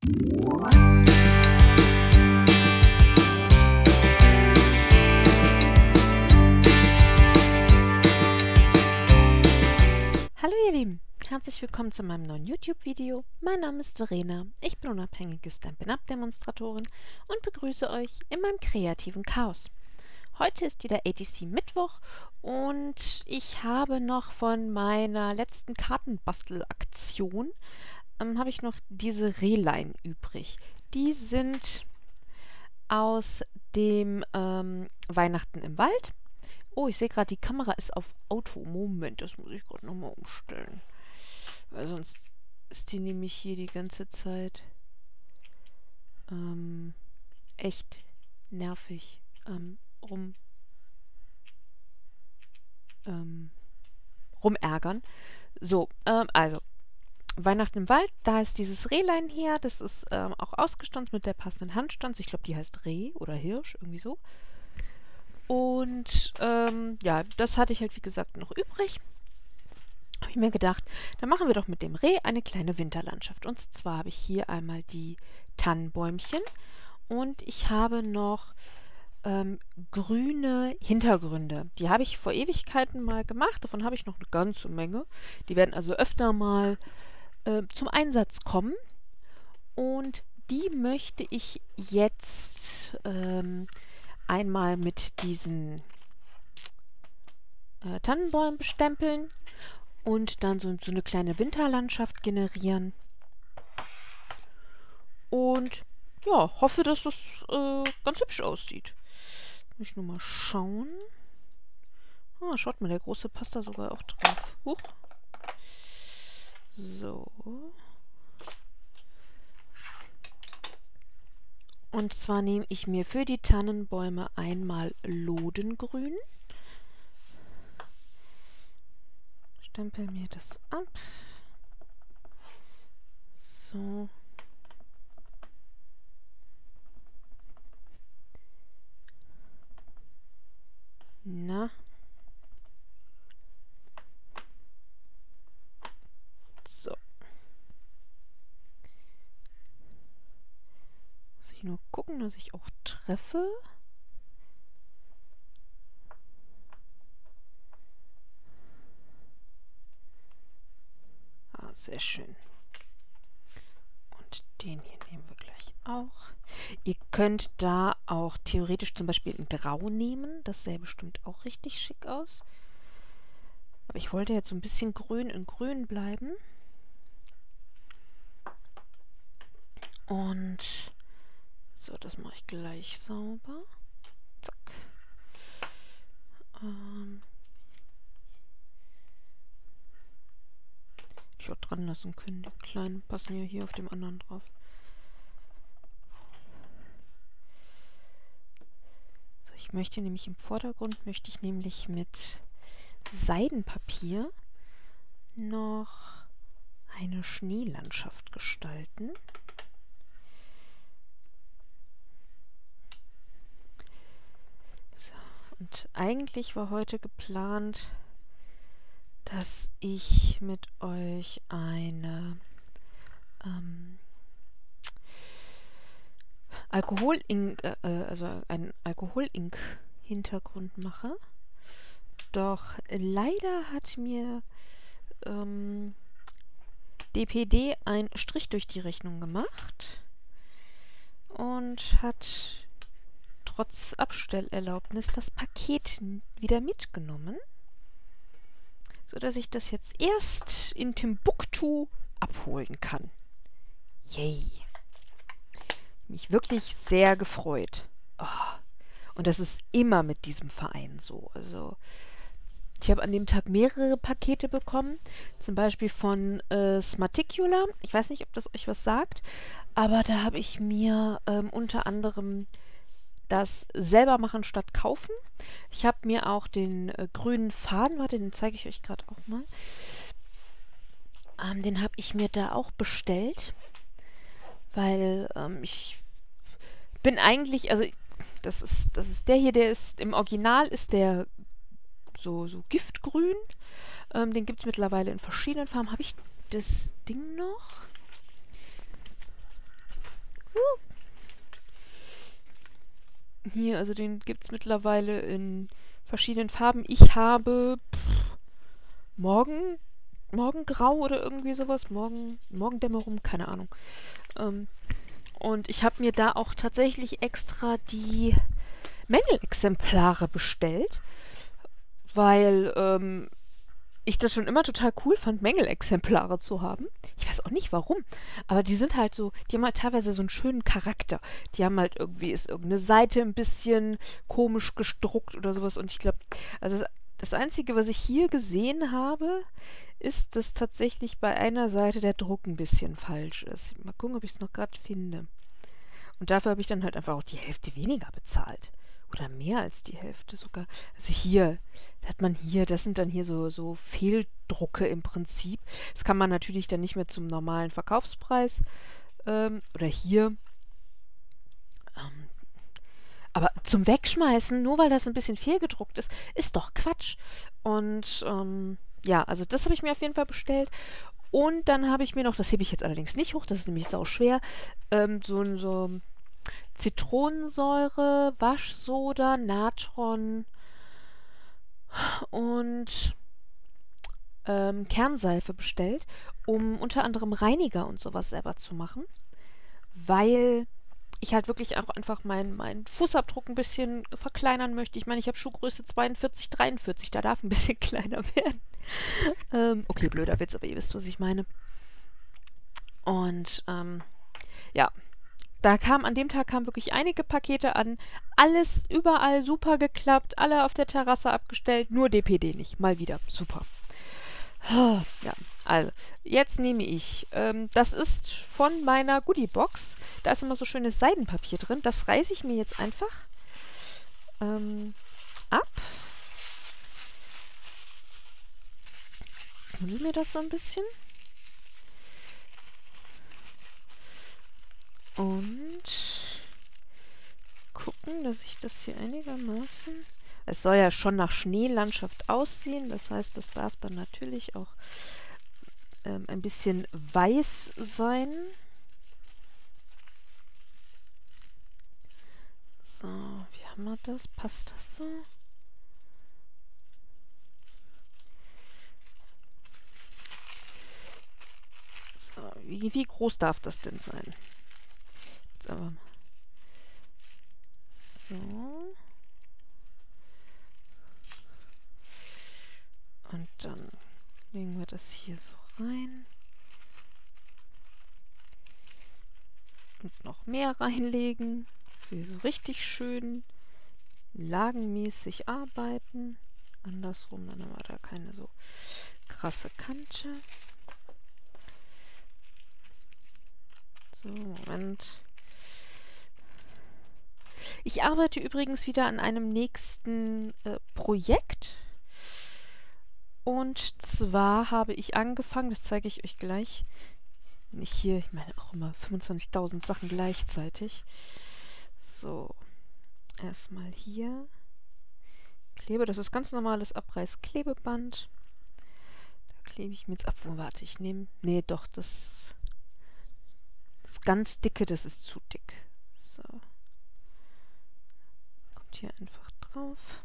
Hallo ihr Lieben, herzlich willkommen zu meinem neuen YouTube-Video. Mein Name ist Verena, ich bin unabhängige Stampin'-Up-Demonstratorin und begrüße euch in meinem kreativen Chaos. Heute ist wieder ATC Mittwoch und ich habe noch von meiner letzten Kartenbastelaktion ähm, habe ich noch diese Rehlein übrig. Die sind aus dem ähm, Weihnachten im Wald. Oh, ich sehe gerade, die Kamera ist auf Auto. Moment, das muss ich gerade nochmal umstellen. Weil sonst ist die nämlich hier die ganze Zeit ähm, echt nervig ähm, rum ähm, rumärgern. So, ähm, also Weihnachten im Wald, da ist dieses Rehlein her. Das ist ähm, auch ausgestanzt mit der passenden Handstanz. Ich glaube, die heißt Reh oder Hirsch, irgendwie so. Und ähm, ja, das hatte ich halt, wie gesagt, noch übrig. Habe ich mir gedacht, dann machen wir doch mit dem Reh eine kleine Winterlandschaft. Und zwar habe ich hier einmal die Tannenbäumchen und ich habe noch ähm, grüne Hintergründe. Die habe ich vor Ewigkeiten mal gemacht. Davon habe ich noch eine ganze Menge. Die werden also öfter mal äh, zum Einsatz kommen. Und die möchte ich jetzt ähm, einmal mit diesen äh, Tannenbäumen bestempeln und dann so, so eine kleine Winterlandschaft generieren. Und ja, hoffe, dass das äh, ganz hübsch aussieht. Muss ich nur mal schauen. Ah, schaut mal, der große passt da sogar auch drauf. Huch. So. Und zwar nehme ich mir für die Tannenbäume einmal Lodengrün. Stempel mir das ab. So. Na. So. Muss ich nur gucken, dass ich auch treffe. Ah, sehr schön. Und den hier nehmen wir gleich auch. Ihr könnt da auch theoretisch zum Beispiel ein Grau nehmen. Das sähe bestimmt auch richtig schick aus. Aber ich wollte jetzt so ein bisschen grün in grün bleiben. Und so, das mache ich gleich sauber. Zack. Ähm ich auch dran lassen können. Die kleinen passen ja hier auf dem anderen drauf. So, ich möchte nämlich im Vordergrund möchte ich nämlich mit Seidenpapier noch eine Schneelandschaft gestalten. So, und eigentlich war heute geplant, dass ich mit euch eine ähm, Alkoholink, äh, also einen Alkoholink-Hintergrund mache. Doch leider hat mir ähm, DPD einen Strich durch die Rechnung gemacht und hat trotz Abstellerlaubnis das Paket wieder mitgenommen, sodass ich das jetzt erst in Timbuktu abholen kann. Yay! Mich wirklich sehr gefreut. Oh. Und das ist immer mit diesem Verein so. Also ich habe an dem Tag mehrere Pakete bekommen, zum Beispiel von äh, Smarticula. Ich weiß nicht, ob das euch was sagt, aber da habe ich mir ähm, unter anderem das selber machen statt kaufen. Ich habe mir auch den äh, grünen Faden, warte, den zeige ich euch gerade auch mal. Ähm, den habe ich mir da auch bestellt, weil ähm, ich bin eigentlich, also das ist, das ist der hier, der ist im Original ist der so, so giftgrün. Ähm, den gibt es mittlerweile in verschiedenen Farben. Habe ich das Ding noch? Hier, also den gibt es mittlerweile in verschiedenen Farben. Ich habe pff, morgen, morgengrau oder irgendwie sowas. Morgen, Morgendämmerung, keine Ahnung. Ähm, und ich habe mir da auch tatsächlich extra die Mängelexemplare bestellt, weil ähm, ich das schon immer total cool fand, Mängelexemplare zu haben. Ich weiß auch nicht warum, aber die sind halt so, die haben halt teilweise so einen schönen Charakter. Die haben halt irgendwie, ist irgendeine Seite ein bisschen komisch gedruckt oder sowas und ich glaube, also das, das Einzige, was ich hier gesehen habe, ist, dass tatsächlich bei einer Seite der Druck ein bisschen falsch ist. Mal gucken, ob ich es noch gerade finde. Und dafür habe ich dann halt einfach auch die Hälfte weniger bezahlt. Oder mehr als die Hälfte sogar. Also hier, hat man hier, das sind dann hier so, so Fehldrucke im Prinzip. Das kann man natürlich dann nicht mehr zum normalen Verkaufspreis. Ähm, oder hier. Ähm, aber zum Wegschmeißen, nur weil das ein bisschen fehlgedruckt ist, ist doch Quatsch. Und ähm, ja, also das habe ich mir auf jeden Fall bestellt. Und dann habe ich mir noch, das hebe ich jetzt allerdings nicht hoch, das ist nämlich sau schwer, ähm, so, so Zitronensäure, Waschsoda, Natron und ähm, Kernseife bestellt, um unter anderem Reiniger und sowas selber zu machen, weil ich halt wirklich auch einfach meinen mein Fußabdruck ein bisschen verkleinern möchte. Ich meine, ich habe Schuhgröße 42, 43, da darf ein bisschen kleiner werden. ähm, okay, blöder Witz, aber ihr wisst, was ich meine. Und ähm, ja, da kam an dem Tag kamen wirklich einige Pakete an. Alles überall super geklappt, alle auf der Terrasse abgestellt, nur DPD nicht. Mal wieder. Super. Ja, also, jetzt nehme ich, ähm, das ist von meiner Goodiebox. Da ist immer so schönes Seidenpapier drin. Das reiße ich mir jetzt einfach ähm, ab. Knuddel mir das so ein bisschen. Und gucken, dass ich das hier einigermaßen... Es soll ja schon nach Schneelandschaft aussehen. Das heißt, das darf dann natürlich auch ähm, ein bisschen weiß sein. So, wie haben wir das? Passt das so? Wie, wie groß darf das denn sein? Jetzt aber mal. So. Und dann legen wir das hier so rein. Und noch mehr reinlegen. So, richtig schön lagenmäßig arbeiten. Andersrum, dann haben wir da keine so krasse Kante. So, Moment. Ich arbeite übrigens wieder an einem nächsten äh, Projekt. Und zwar habe ich angefangen, das zeige ich euch gleich. Nicht hier, ich meine auch immer 25.000 Sachen gleichzeitig. So, erstmal hier. Klebe, das ist ganz normales Abreißklebeband. Da klebe ich mir jetzt ab. Wo warte ich? Nehme. Nee, doch, das. Das ganz dicke, das ist zu dick. So. Kommt hier einfach drauf.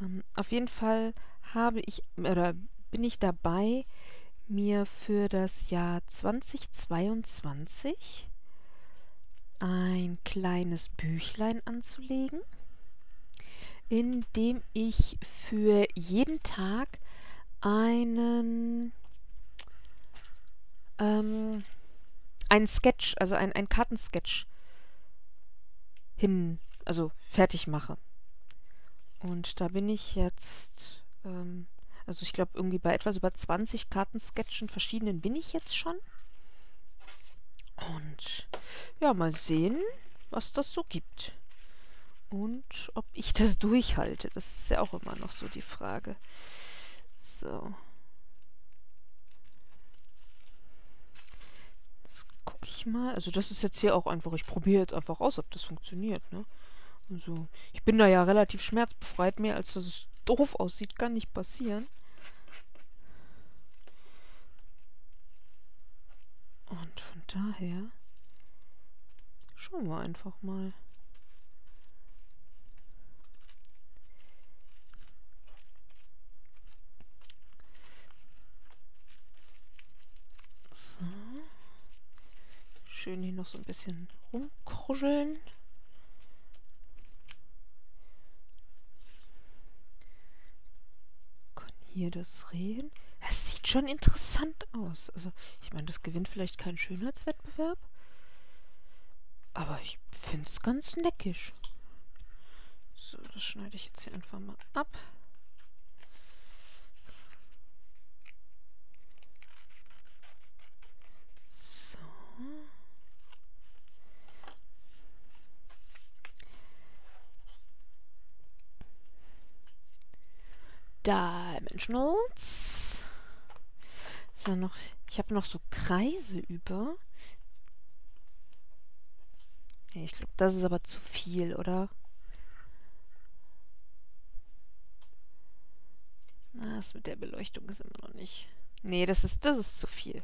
Ähm, auf jeden Fall habe ich oder bin ich dabei, mir für das Jahr 2022 ein kleines Büchlein anzulegen, in dem ich für jeden Tag einen ähm, einen Sketch, also ein, ein Kartensketch hin, also fertig mache. Und da bin ich jetzt, ähm, also ich glaube irgendwie bei etwas über 20 Kartensketchen verschiedenen bin ich jetzt schon. Und ja, mal sehen, was das so gibt. Und ob ich das durchhalte. Das ist ja auch immer noch so die Frage. So. Jetzt gucke ich mal. Also das ist jetzt hier auch einfach, ich probiere jetzt einfach aus, ob das funktioniert, ne? Also, ich bin da ja relativ schmerzbefreit. Mehr als dass es doof aussieht, kann nicht passieren. daher schauen wir einfach mal. Schön hier noch so ein bisschen rumkruscheln. hier das Reh Es sieht schon interessant aus. Also, ich meine, das gewinnt vielleicht keinen Schönheitswettbewerb. Aber ich finde es ganz neckisch. So, das schneide ich jetzt hier einfach mal ab. Dimensionals. So, noch, ich habe noch so Kreise über. Ich glaube, das ist aber zu viel, oder? Na, das mit der Beleuchtung ist immer noch nicht. Nee, das ist, das ist zu viel.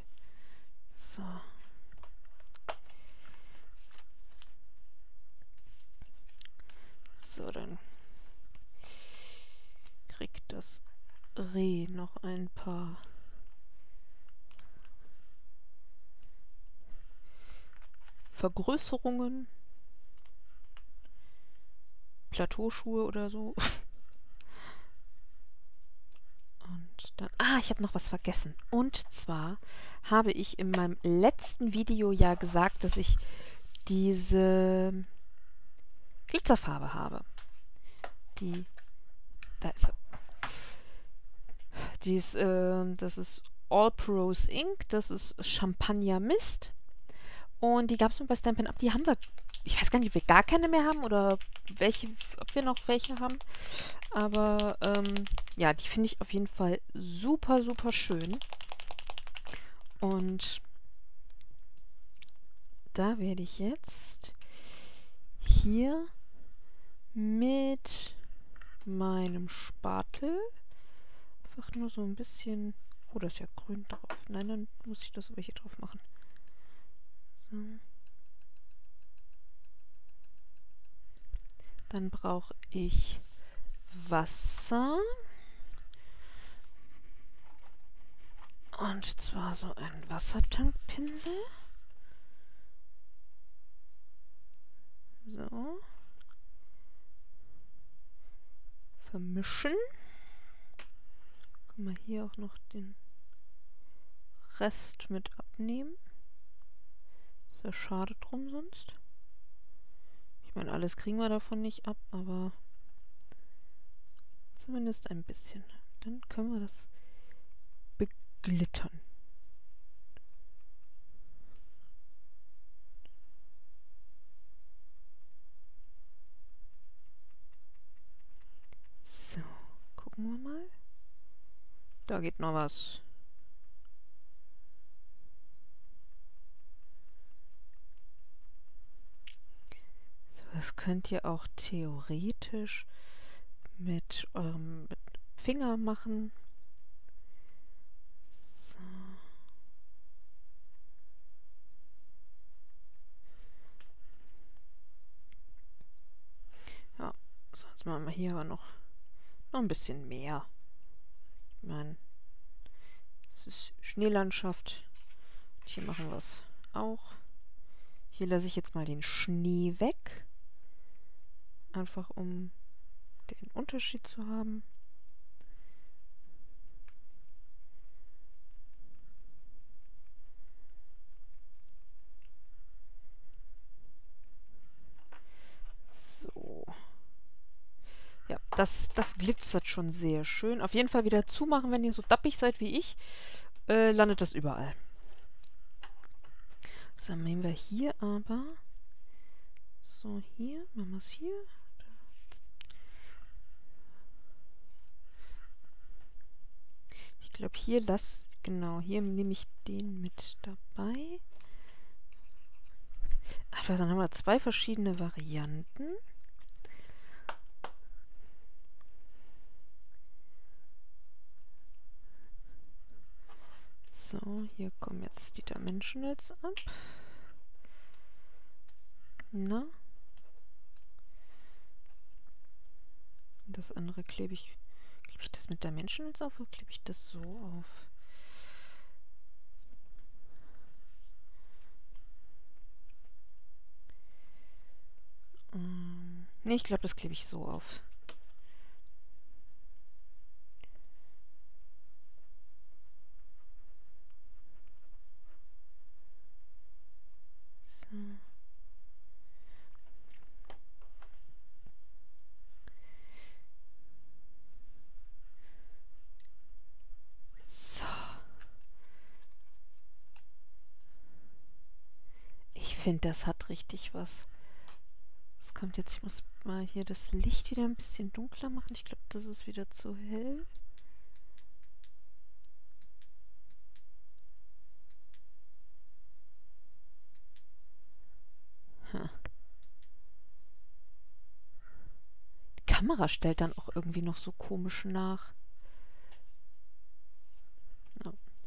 So. So, dann das Reh noch ein paar Vergrößerungen. Plateauschuhe oder so. Und dann... Ah, ich habe noch was vergessen. Und zwar habe ich in meinem letzten Video ja gesagt, dass ich diese Glitzerfarbe habe. Die... Da ist sie. Dies, äh, das ist All Pros Ink, das ist Champagner Mist. Und die gab es mir bei Stampin' Up. Die haben wir, ich weiß gar nicht, ob wir gar keine mehr haben oder welche, ob wir noch welche haben. Aber ähm, ja, die finde ich auf jeden Fall super, super schön. Und da werde ich jetzt hier mit meinem Spatel einfach nur so ein bisschen... Oh, da ist ja grün drauf. Nein, dann muss ich das aber hier drauf machen. So. Dann brauche ich Wasser. Und zwar so ein Wassertankpinsel. So. Vermischen. Können wir hier auch noch den Rest mit abnehmen. Ist ja schade drum sonst. Ich meine, alles kriegen wir davon nicht ab, aber zumindest ein bisschen. Dann können wir das beglittern. So, gucken wir mal. Da geht noch was. So, das könnt ihr auch theoretisch mit eurem Finger machen. So. Ja, so, jetzt machen wir hier aber noch, noch ein bisschen mehr. Meine, es ist Schneelandschaft. Und hier machen wir es auch. Hier lasse ich jetzt mal den Schnee weg. Einfach um den Unterschied zu haben. Das, das glitzert schon sehr schön. Auf jeden Fall wieder zumachen, wenn ihr so dappig seid wie ich. Äh, landet das überall. So, dann nehmen wir hier aber... So, hier. Machen wir es hier. Ich glaube, hier lass... Genau, hier nehme ich den mit dabei. Einfach, dann haben wir zwei verschiedene Varianten. So, hier kommen jetzt die Dimensionals ab. Na? Das andere klebe ich. Klebe ich das mit Dimensionals auf oder klebe ich das so auf? Ne, ich glaube, das klebe ich so auf. Finde, das hat richtig was. Es kommt jetzt, ich muss mal hier das Licht wieder ein bisschen dunkler machen. Ich glaube, das ist wieder zu hell. Die Kamera stellt dann auch irgendwie noch so komisch nach.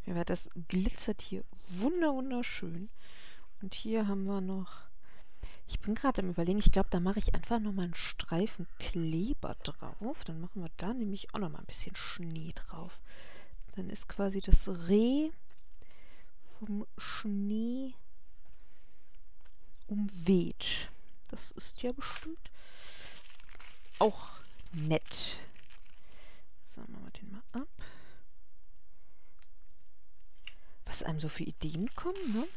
Ja, das glitzert hier wunder wunderschön. Und hier haben wir noch... Ich bin gerade am überlegen, ich glaube, da mache ich einfach nochmal einen Streifen Kleber drauf. Dann machen wir da nämlich auch nochmal ein bisschen Schnee drauf. Dann ist quasi das Reh vom Schnee umweht. Das ist ja bestimmt auch nett. So, machen wir den mal ab. Was einem so für Ideen kommen, ne?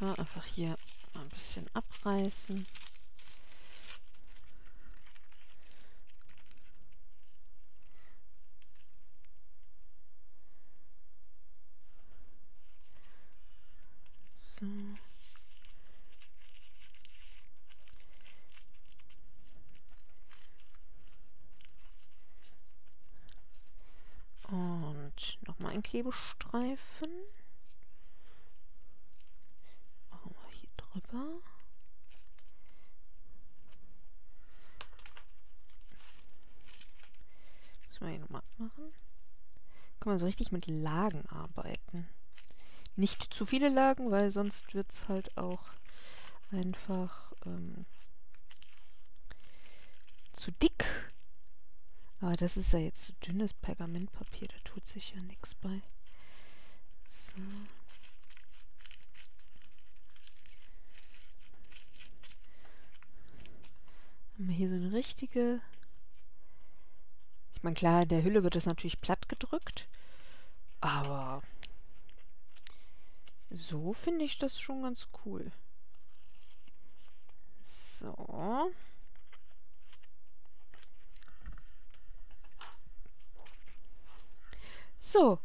So, einfach hier ein bisschen abreißen. So. Und nochmal ein Klebestreifen. Müssen wir hier nochmal abmachen. Kann man so richtig mit Lagen arbeiten. Nicht zu viele Lagen, weil sonst wird es halt auch einfach ähm, zu dick. Aber das ist ja jetzt so dünnes Pergamentpapier, da tut sich ja nichts bei. So. Haben wir hier so eine richtige... Ich meine, klar, in der Hülle wird es natürlich platt gedrückt. Aber so finde ich das schon ganz cool. So. So.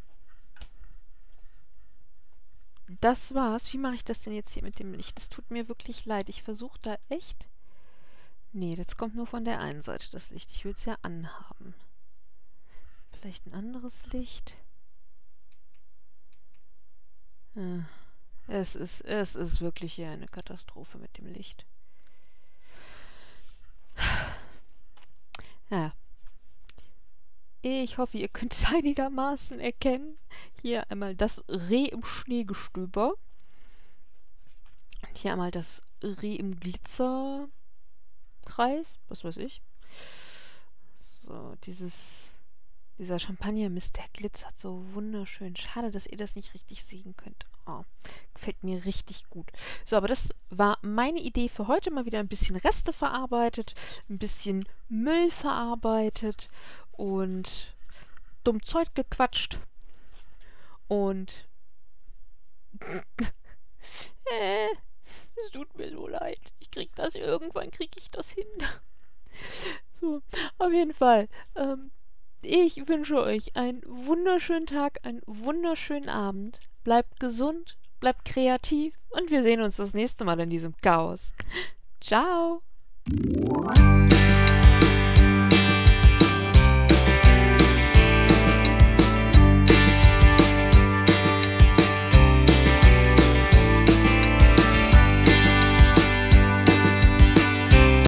Das war's. Wie mache ich das denn jetzt hier mit dem Licht? Es tut mir wirklich leid. Ich versuche da echt Nee, das kommt nur von der einen Seite, das Licht. Ich will es ja anhaben. Vielleicht ein anderes Licht. Ja, es ist, es ist wirklich hier eine Katastrophe mit dem Licht. Ja. Ich hoffe, ihr könnt es einigermaßen erkennen. Hier einmal das Reh im Schneegestöber. Und hier einmal das Reh im Glitzer. Kreis, was weiß ich. So, dieses, dieser Champagner-Mist, der glitzert so wunderschön. Schade, dass ihr das nicht richtig sehen könnt. Oh, gefällt mir richtig gut. So, aber das war meine Idee für heute. Mal wieder ein bisschen Reste verarbeitet, ein bisschen Müll verarbeitet und dumm Zeug gequatscht. Und äh, es tut mir so leid. Ich krieg das, irgendwann krieg ich das hin. So, auf jeden Fall. Ähm, ich wünsche euch einen wunderschönen Tag, einen wunderschönen Abend. Bleibt gesund, bleibt kreativ und wir sehen uns das nächste Mal in diesem Chaos. Ciao!